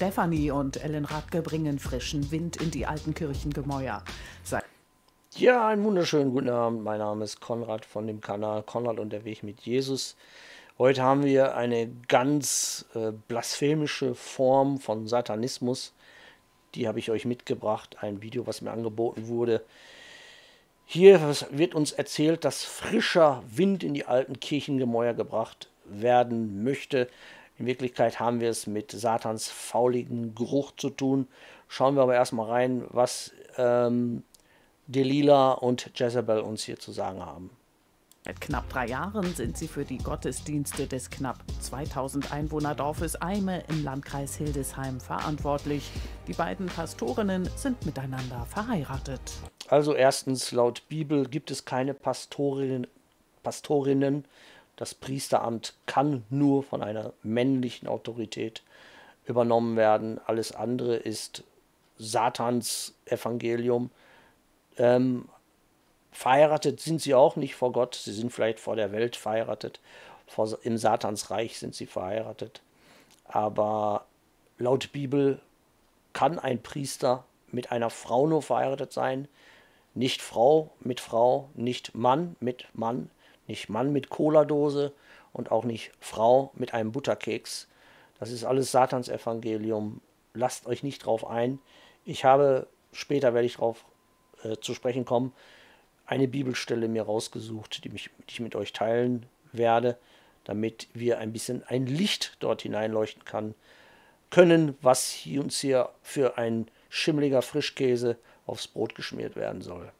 Stefanie und Ellen Radke bringen frischen Wind in die alten Kirchengemäuer. Sei ja, einen wunderschönen guten Abend. Mein Name ist Konrad von dem Kanal Konrad und der Weg mit Jesus. Heute haben wir eine ganz äh, blasphemische Form von Satanismus. Die habe ich euch mitgebracht. Ein Video, was mir angeboten wurde. Hier wird uns erzählt, dass frischer Wind in die alten Kirchengemäuer gebracht werden möchte. In Wirklichkeit haben wir es mit Satans fauligen Geruch zu tun. Schauen wir aber erstmal rein, was ähm, Delilah und Jezebel uns hier zu sagen haben. Seit knapp drei Jahren sind sie für die Gottesdienste des knapp 2000 Einwohnerdorfes Eime im Landkreis Hildesheim verantwortlich. Die beiden Pastorinnen sind miteinander verheiratet. Also erstens, laut Bibel gibt es keine Pastorinnen, Pastorinnen das Priesteramt kann nur von einer männlichen Autorität übernommen werden. Alles andere ist Satans Evangelium. Ähm, verheiratet sind sie auch nicht vor Gott. Sie sind vielleicht vor der Welt verheiratet. Vor, Im Satansreich sind sie verheiratet. Aber laut Bibel kann ein Priester mit einer Frau nur verheiratet sein. Nicht Frau mit Frau, nicht Mann mit Mann, nicht Mann mit Cola-Dose und auch nicht Frau mit einem Butterkeks. Das ist alles Satans Evangelium. Lasst euch nicht drauf ein. Ich habe, später werde ich darauf äh, zu sprechen kommen, eine Bibelstelle mir rausgesucht, die, mich, die ich mit euch teilen werde, damit wir ein bisschen ein Licht dort hineinleuchten kann, können, was uns hier für ein schimmeliger Frischkäse aufs Brot geschmiert werden soll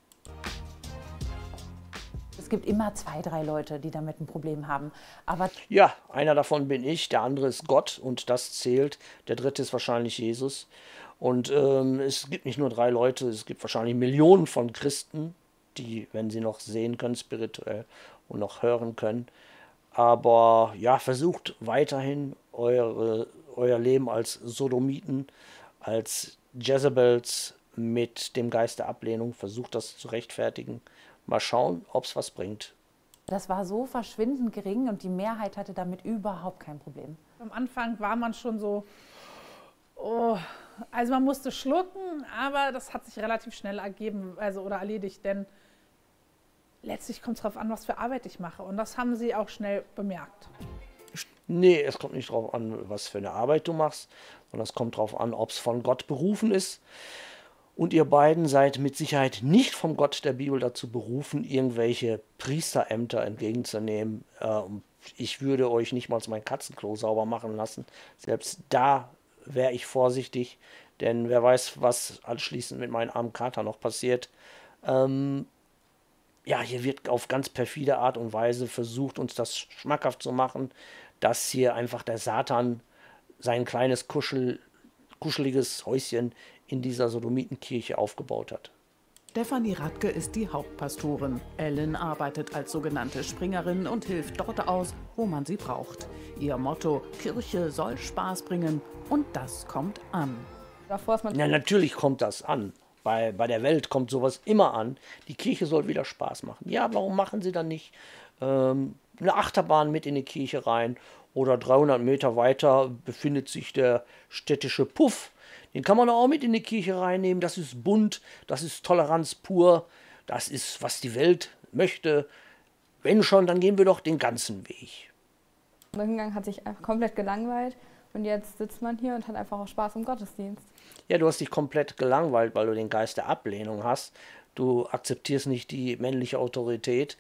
gibt immer zwei, drei Leute, die damit ein Problem haben. Aber ja, einer davon bin ich, der andere ist Gott und das zählt. Der dritte ist wahrscheinlich Jesus. Und ähm, es gibt nicht nur drei Leute, es gibt wahrscheinlich Millionen von Christen, die, wenn sie noch sehen können, spirituell und noch hören können. Aber ja, versucht weiterhin eure, euer Leben als Sodomiten, als Jezebels mit dem Geist der Ablehnung, versucht das zu rechtfertigen. Mal schauen, ob es was bringt. Das war so verschwindend gering und die Mehrheit hatte damit überhaupt kein Problem. Am Anfang war man schon so, oh, also man musste schlucken, aber das hat sich relativ schnell ergeben also, oder erledigt, denn letztlich kommt es darauf an, was für Arbeit ich mache. Und das haben sie auch schnell bemerkt. Nee, es kommt nicht darauf an, was für eine Arbeit du machst, sondern es kommt darauf an, ob es von Gott berufen ist. Und ihr beiden seid mit Sicherheit nicht vom Gott der Bibel dazu berufen, irgendwelche Priesterämter entgegenzunehmen. Ähm, ich würde euch nicht mal mein Katzenklo sauber machen lassen. Selbst da wäre ich vorsichtig, denn wer weiß, was anschließend mit meinem armen Kater noch passiert. Ähm, ja, hier wird auf ganz perfide Art und Weise versucht, uns das schmackhaft zu machen, dass hier einfach der Satan sein kleines Kuschel, kuscheliges Häuschen in dieser Sodomitenkirche aufgebaut hat. Stefanie Radke ist die Hauptpastorin. Ellen arbeitet als sogenannte Springerin und hilft dort aus, wo man sie braucht. Ihr Motto: Kirche soll Spaß bringen und das kommt an. Ja, natürlich kommt das an. Bei, bei der Welt kommt sowas immer an. Die Kirche soll wieder Spaß machen. Ja, warum machen sie dann nicht ähm, eine Achterbahn mit in die Kirche rein? Oder 300 Meter weiter befindet sich der städtische Puff den kann man auch mit in die Kirche reinnehmen. Das ist bunt, das ist Toleranz pur, das ist, was die Welt möchte. Wenn schon, dann gehen wir doch den ganzen Weg. Rückengang hat sich einfach komplett gelangweilt und jetzt sitzt man hier und hat einfach auch Spaß im Gottesdienst. Ja, du hast dich komplett gelangweilt, weil du den Geist der Ablehnung hast. Du akzeptierst nicht die männliche Autorität.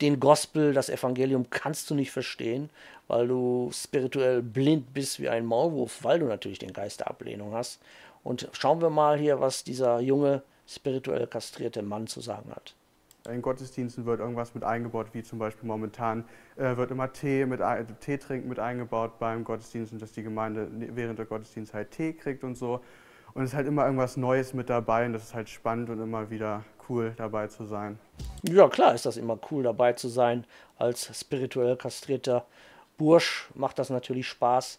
Den Gospel, das Evangelium kannst du nicht verstehen weil du spirituell blind bist wie ein Maulwurf, weil du natürlich den Geist der Ablehnung hast. Und schauen wir mal hier, was dieser junge, spirituell kastrierte Mann zu sagen hat. In Gottesdiensten wird irgendwas mit eingebaut, wie zum Beispiel momentan äh, wird immer Tee, mit, Tee trinken mit eingebaut beim Gottesdienst und dass die Gemeinde während der Gottesdienst halt Tee kriegt und so. Und es ist halt immer irgendwas Neues mit dabei und das ist halt spannend und immer wieder cool dabei zu sein. Ja, klar ist das immer cool dabei zu sein als spirituell kastrierter Bursch macht das natürlich Spaß.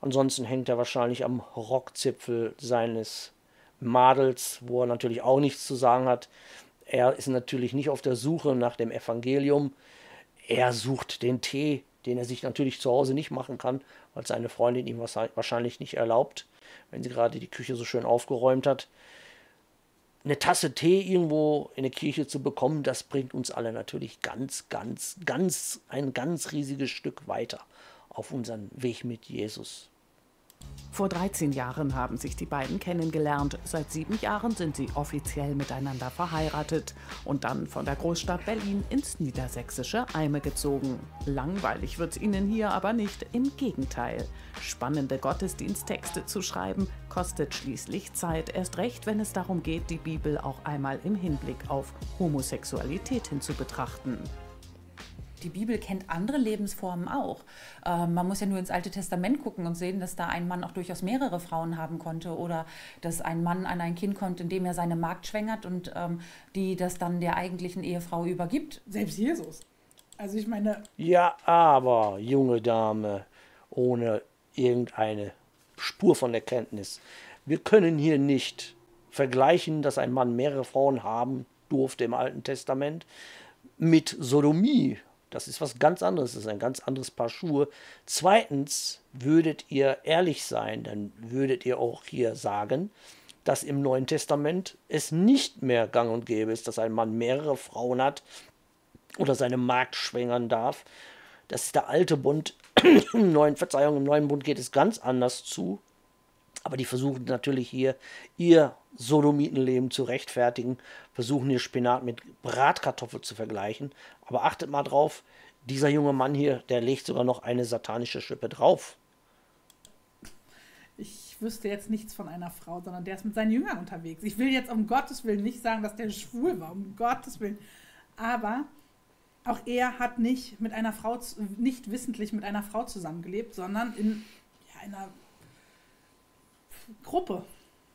Ansonsten hängt er wahrscheinlich am Rockzipfel seines Madels, wo er natürlich auch nichts zu sagen hat. Er ist natürlich nicht auf der Suche nach dem Evangelium. Er sucht den Tee, den er sich natürlich zu Hause nicht machen kann, weil seine Freundin ihm wahrscheinlich nicht erlaubt, wenn sie gerade die Küche so schön aufgeräumt hat. Eine Tasse Tee irgendwo in der Kirche zu bekommen, das bringt uns alle natürlich ganz, ganz, ganz, ein ganz riesiges Stück weiter auf unseren Weg mit Jesus. Vor 13 Jahren haben sich die beiden kennengelernt. Seit sieben Jahren sind sie offiziell miteinander verheiratet und dann von der Großstadt Berlin ins niedersächsische Eime gezogen. Langweilig wird's ihnen hier aber nicht, im Gegenteil. Spannende Gottesdiensttexte zu schreiben kostet schließlich Zeit, erst recht, wenn es darum geht, die Bibel auch einmal im Hinblick auf Homosexualität hin zu betrachten die Bibel kennt andere Lebensformen auch. Ähm, man muss ja nur ins Alte Testament gucken und sehen, dass da ein Mann auch durchaus mehrere Frauen haben konnte oder dass ein Mann an ein Kind kommt, indem er seine Magd schwängert und ähm, die das dann der eigentlichen Ehefrau übergibt. Selbst Jesus. Also ich meine. Ja, aber, junge Dame, ohne irgendeine Spur von Erkenntnis. Wir können hier nicht vergleichen, dass ein Mann mehrere Frauen haben durfte im Alten Testament mit Sodomie. Das ist was ganz anderes, das ist ein ganz anderes Paar Schuhe. Zweitens, würdet ihr ehrlich sein, dann würdet ihr auch hier sagen, dass im Neuen Testament es nicht mehr gang und gäbe ist, dass ein Mann mehrere Frauen hat oder seine Magd schwängern darf. Das ist der alte Bund. Im neuen, Verzeihung, im neuen Bund geht es ganz anders zu. Aber die versuchen natürlich hier ihr Sodomitenleben zu rechtfertigen, versuchen hier Spinat mit Bratkartoffel zu vergleichen. Aber achtet mal drauf, dieser junge Mann hier, der legt sogar noch eine satanische Schippe drauf. Ich wüsste jetzt nichts von einer Frau, sondern der ist mit seinen Jüngern unterwegs. Ich will jetzt um Gottes Willen nicht sagen, dass der schwul war, um Gottes Willen. Aber auch er hat nicht mit einer Frau, nicht wissentlich mit einer Frau zusammengelebt, sondern in ja, einer Gruppe.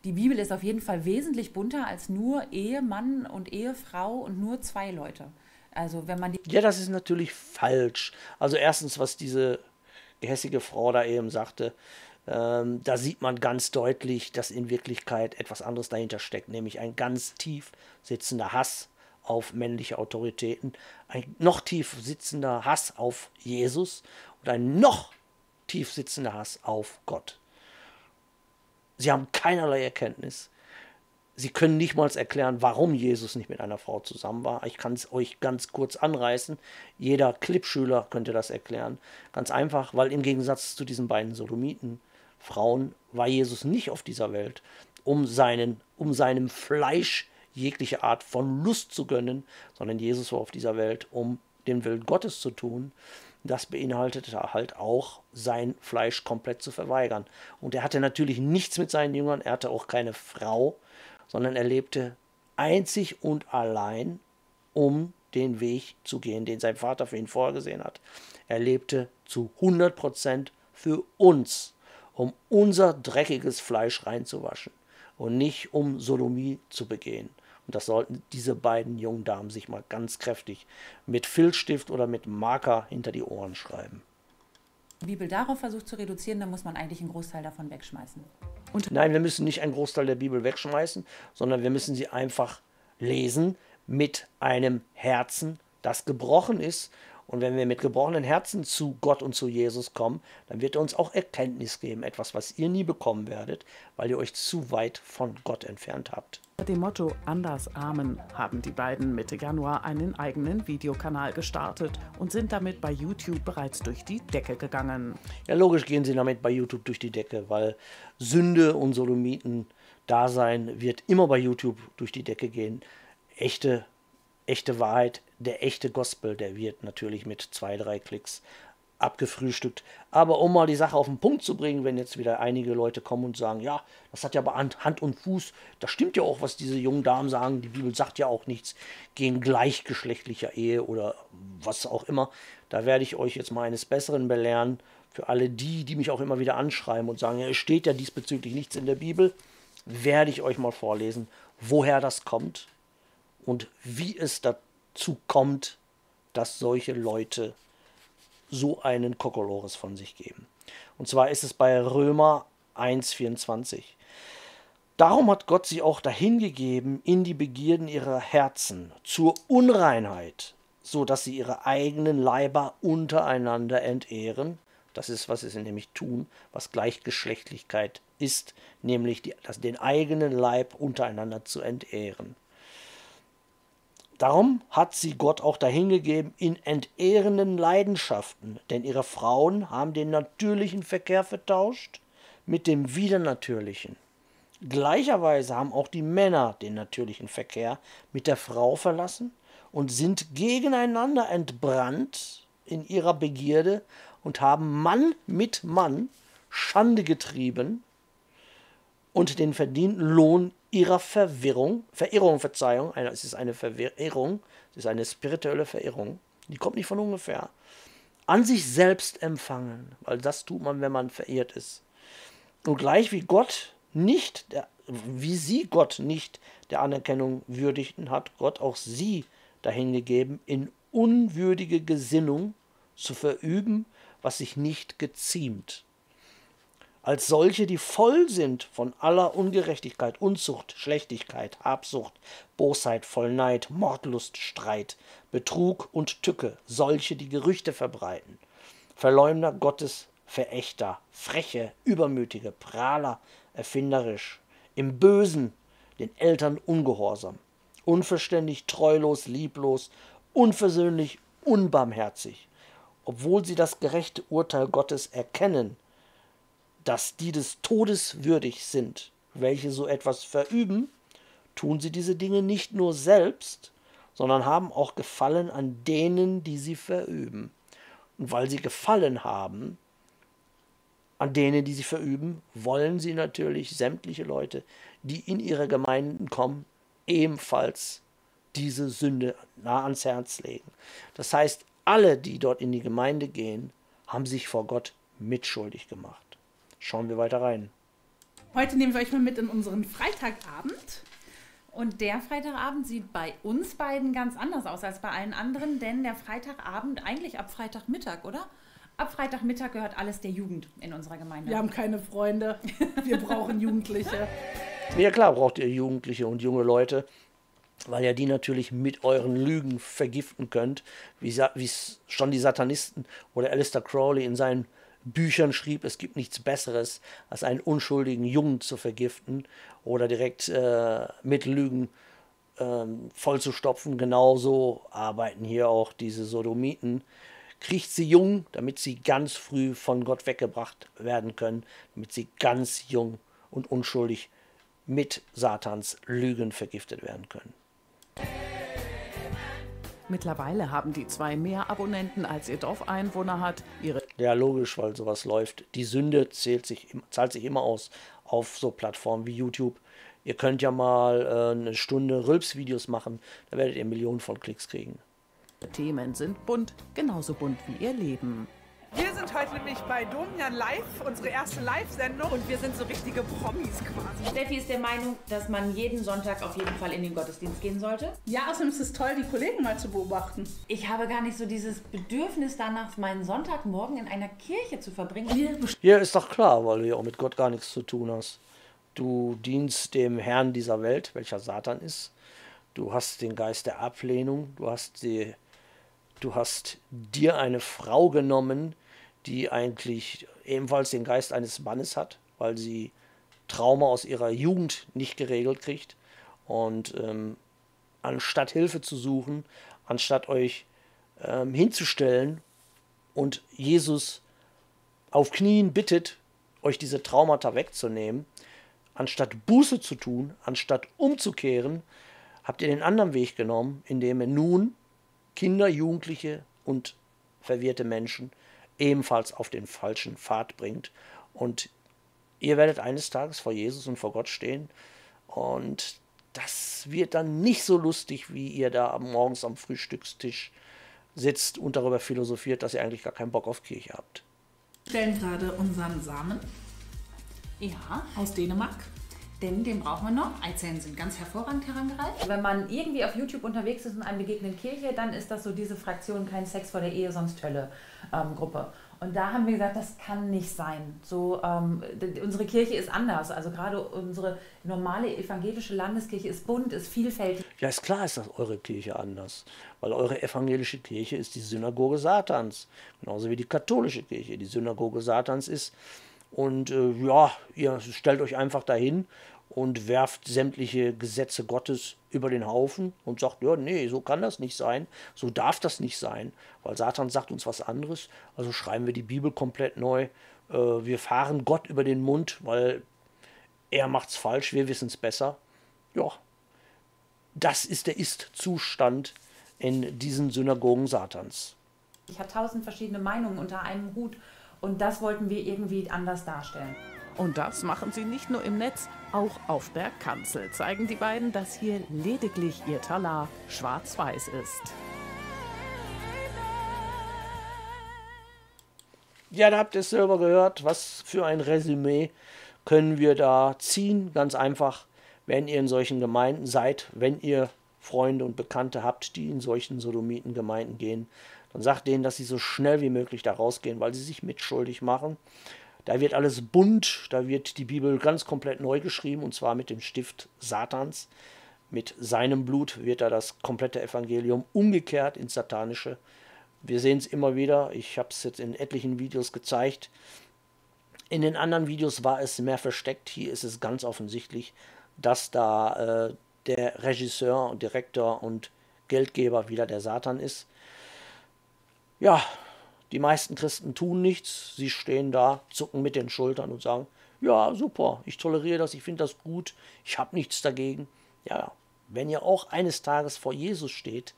Die Bibel ist auf jeden Fall wesentlich bunter als nur Ehemann und Ehefrau und nur zwei Leute. Also wenn man die ja, das ist natürlich falsch. Also erstens, was diese gehässige Frau da eben sagte, ähm, da sieht man ganz deutlich, dass in Wirklichkeit etwas anderes dahinter steckt, nämlich ein ganz tief sitzender Hass auf männliche Autoritäten, ein noch tief sitzender Hass auf Jesus und ein noch tief sitzender Hass auf Gott. Sie haben keinerlei Erkenntnis. Sie können nicht mal erklären, warum Jesus nicht mit einer Frau zusammen war. Ich kann es euch ganz kurz anreißen. Jeder Clipschüler könnte das erklären. Ganz einfach, weil im Gegensatz zu diesen beiden Sodomiten, Frauen, war Jesus nicht auf dieser Welt, um, seinen, um seinem Fleisch jegliche Art von Lust zu gönnen, sondern Jesus war auf dieser Welt, um den Willen Gottes zu tun das beinhaltete halt auch, sein Fleisch komplett zu verweigern. Und er hatte natürlich nichts mit seinen Jüngern, er hatte auch keine Frau, sondern er lebte einzig und allein, um den Weg zu gehen, den sein Vater für ihn vorgesehen hat. Er lebte zu 100 Prozent für uns, um unser dreckiges Fleisch reinzuwaschen und nicht um Sodomie zu begehen. Und das sollten diese beiden jungen Damen sich mal ganz kräftig mit Filzstift oder mit Marker hinter die Ohren schreiben. Die Bibel darauf versucht zu reduzieren, dann muss man eigentlich einen Großteil davon wegschmeißen. Und Nein, wir müssen nicht einen Großteil der Bibel wegschmeißen, sondern wir müssen sie einfach lesen mit einem Herzen, das gebrochen ist und wenn wir mit gebrochenen Herzen zu Gott und zu Jesus kommen, dann wird er uns auch Erkenntnis geben, etwas, was ihr nie bekommen werdet, weil ihr euch zu weit von Gott entfernt habt. Mit dem Motto Anders Amen haben die beiden Mitte Januar einen eigenen Videokanal gestartet und sind damit bei YouTube bereits durch die Decke gegangen. Ja, logisch gehen sie damit bei YouTube durch die Decke, weil Sünde und Solomiten Dasein wird immer bei YouTube durch die Decke gehen. Echte echte Wahrheit, der echte Gospel, der wird natürlich mit zwei, drei Klicks abgefrühstückt. Aber um mal die Sache auf den Punkt zu bringen, wenn jetzt wieder einige Leute kommen und sagen, ja, das hat ja Hand und Fuß, das stimmt ja auch, was diese jungen Damen sagen, die Bibel sagt ja auch nichts gegen gleichgeschlechtlicher Ehe oder was auch immer. Da werde ich euch jetzt mal eines Besseren belehren. Für alle die, die mich auch immer wieder anschreiben und sagen, ja, es steht ja diesbezüglich nichts in der Bibel, werde ich euch mal vorlesen, woher das kommt und wie es dazu kommt, dass solche Leute so einen Kokolores von sich geben. Und zwar ist es bei Römer 1,24. Darum hat Gott sie auch dahingegeben in die Begierden ihrer Herzen zur Unreinheit, so dass sie ihre eigenen Leiber untereinander entehren. Das ist, was sie nämlich tun, was Gleichgeschlechtlichkeit ist, nämlich die, das, den eigenen Leib untereinander zu entehren. Darum hat sie Gott auch dahingegeben in entehrenden Leidenschaften, denn ihre Frauen haben den natürlichen Verkehr vertauscht mit dem widernatürlichen. Gleicherweise haben auch die Männer den natürlichen Verkehr mit der Frau verlassen und sind gegeneinander entbrannt in ihrer Begierde und haben Mann mit Mann Schande getrieben und den verdienten Lohn ihrer Verwirrung, Verirrung, Verzeihung, es ist eine Verirrung, es ist eine spirituelle Verirrung, die kommt nicht von ungefähr, an sich selbst empfangen, weil das tut man, wenn man verirrt ist. Und gleich wie Gott nicht, der, wie sie Gott nicht der Anerkennung würdigten, hat Gott auch sie dahingegeben, in unwürdige Gesinnung zu verüben, was sich nicht geziemt als solche, die voll sind von aller Ungerechtigkeit, Unzucht, Schlechtigkeit, Habsucht, Bosheit, voll Neid, Mordlust, Streit, Betrug und Tücke, solche, die Gerüchte verbreiten, Verleumder Gottes, Verächter, Freche, Übermütige, Prahler, erfinderisch, im Bösen, den Eltern ungehorsam, unverständig, treulos, lieblos, unversöhnlich, unbarmherzig, obwohl sie das gerechte Urteil Gottes erkennen, dass die des Todes würdig sind, welche so etwas verüben, tun sie diese Dinge nicht nur selbst, sondern haben auch Gefallen an denen, die sie verüben. Und weil sie Gefallen haben an denen, die sie verüben, wollen sie natürlich sämtliche Leute, die in ihre Gemeinden kommen, ebenfalls diese Sünde nah ans Herz legen. Das heißt, alle, die dort in die Gemeinde gehen, haben sich vor Gott mitschuldig gemacht. Schauen wir weiter rein. Heute nehmen wir euch mal mit in unseren Freitagabend. Und der Freitagabend sieht bei uns beiden ganz anders aus als bei allen anderen, denn der Freitagabend eigentlich ab Freitagmittag, oder? Ab Freitagmittag gehört alles der Jugend in unserer Gemeinde. Wir haben keine Freunde. Wir brauchen Jugendliche. Ja klar, braucht ihr Jugendliche und junge Leute, weil ihr die natürlich mit euren Lügen vergiften könnt, wie es schon die Satanisten oder Alistair Crowley in seinen Büchern schrieb, es gibt nichts Besseres, als einen unschuldigen Jungen zu vergiften oder direkt äh, mit Lügen ähm, vollzustopfen. Genauso arbeiten hier auch diese Sodomiten. Kriegt sie jung, damit sie ganz früh von Gott weggebracht werden können, damit sie ganz jung und unschuldig mit Satans Lügen vergiftet werden können. Mittlerweile haben die zwei mehr Abonnenten, als ihr Dorfeinwohner hat. Ihre ja, logisch, weil sowas läuft. Die Sünde zählt sich, zahlt sich immer aus auf so Plattformen wie YouTube. Ihr könnt ja mal äh, eine Stunde Rülps-Videos machen, da werdet ihr Millionen von Klicks kriegen. Themen sind bunt, genauso bunt wie ihr Leben. Wir sind heute nämlich bei Domian Live, unsere erste Live-Sendung und wir sind so richtige Promis quasi. Steffi ist der Meinung, dass man jeden Sonntag auf jeden Fall in den Gottesdienst gehen sollte. Ja, außerdem ist es toll, die Kollegen mal zu beobachten. Ich habe gar nicht so dieses Bedürfnis danach, meinen Sonntagmorgen in einer Kirche zu verbringen. Ja, ist doch klar, weil du ja auch mit Gott gar nichts zu tun hast. Du dienst dem Herrn dieser Welt, welcher Satan ist. Du hast den Geist der Ablehnung, du hast die du hast dir eine Frau genommen, die eigentlich ebenfalls den Geist eines Mannes hat, weil sie Trauma aus ihrer Jugend nicht geregelt kriegt. Und ähm, anstatt Hilfe zu suchen, anstatt euch ähm, hinzustellen und Jesus auf Knien bittet, euch diese Traumata wegzunehmen, anstatt Buße zu tun, anstatt umzukehren, habt ihr den anderen Weg genommen, indem ihr nun Kinder, Jugendliche und verwirrte Menschen ebenfalls auf den falschen Pfad bringt. Und ihr werdet eines Tages vor Jesus und vor Gott stehen und das wird dann nicht so lustig, wie ihr da morgens am Frühstückstisch sitzt und darüber philosophiert, dass ihr eigentlich gar keinen Bock auf Kirche habt. Wir stellen gerade unseren Samen Ja, aus Dänemark. Denn den brauchen wir noch. Eizellen sind ganz hervorragend herangereift. Wenn man irgendwie auf YouTube unterwegs ist und einem begegnet Kirche, dann ist das so diese Fraktion kein Sex vor der Ehe, sonst Hölle ähm, Gruppe. Und da haben wir gesagt, das kann nicht sein. So, ähm, unsere Kirche ist anders. Also gerade unsere normale evangelische Landeskirche ist bunt, ist vielfältig. Ja, ist klar, ist das eure Kirche anders. Weil eure evangelische Kirche ist die Synagoge Satans. Genauso wie die katholische Kirche die Synagoge Satans ist. Und äh, ja, ihr stellt euch einfach dahin und werft sämtliche Gesetze Gottes über den Haufen und sagt, ja, nee, so kann das nicht sein, so darf das nicht sein, weil Satan sagt uns was anderes. Also schreiben wir die Bibel komplett neu. Äh, wir fahren Gott über den Mund, weil er macht's falsch, wir es besser. Ja, das ist der Ist-Zustand in diesen Synagogen Satans. Ich habe tausend verschiedene Meinungen unter einem Hut und das wollten wir irgendwie anders darstellen. Und das machen sie nicht nur im Netz, auch auf der Kanzel zeigen die beiden, dass hier lediglich ihr Talar schwarz-weiß ist. Ja, da habt ihr es selber gehört. Was für ein Resümee können wir da ziehen? Ganz einfach wenn ihr in solchen Gemeinden seid, wenn ihr Freunde und Bekannte habt, die in solchen Sodomitengemeinden gehen, dann sagt denen, dass sie so schnell wie möglich da rausgehen, weil sie sich mitschuldig machen. Da wird alles bunt, da wird die Bibel ganz komplett neu geschrieben und zwar mit dem Stift Satans. Mit seinem Blut wird da das komplette Evangelium umgekehrt ins Satanische. Wir sehen es immer wieder, ich habe es jetzt in etlichen Videos gezeigt. In den anderen Videos war es mehr versteckt, hier ist es ganz offensichtlich dass da äh, der Regisseur und Direktor und Geldgeber wieder der Satan ist. Ja, die meisten Christen tun nichts. Sie stehen da, zucken mit den Schultern und sagen, ja, super, ich toleriere das, ich finde das gut, ich habe nichts dagegen. Ja, wenn ihr auch eines Tages vor Jesus steht,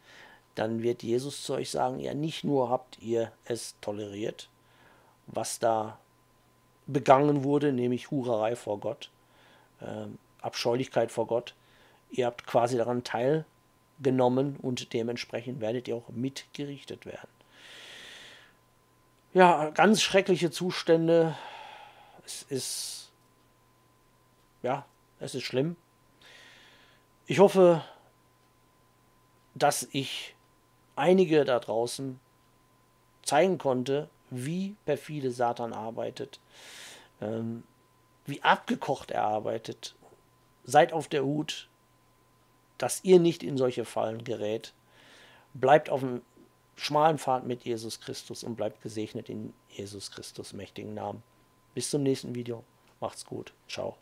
dann wird Jesus zu euch sagen, ja, nicht nur habt ihr es toleriert, was da begangen wurde, nämlich Hurerei vor Gott, ähm, Abscheulichkeit vor Gott. Ihr habt quasi daran teilgenommen und dementsprechend werdet ihr auch mitgerichtet werden. Ja, ganz schreckliche Zustände. Es ist, ja, es ist schlimm. Ich hoffe, dass ich einige da draußen zeigen konnte, wie perfide Satan arbeitet, ähm, wie abgekocht er arbeitet seid auf der Hut, dass ihr nicht in solche Fallen gerät. Bleibt auf dem schmalen Pfad mit Jesus Christus und bleibt gesegnet in Jesus Christus mächtigen Namen. Bis zum nächsten Video. Macht's gut. Ciao.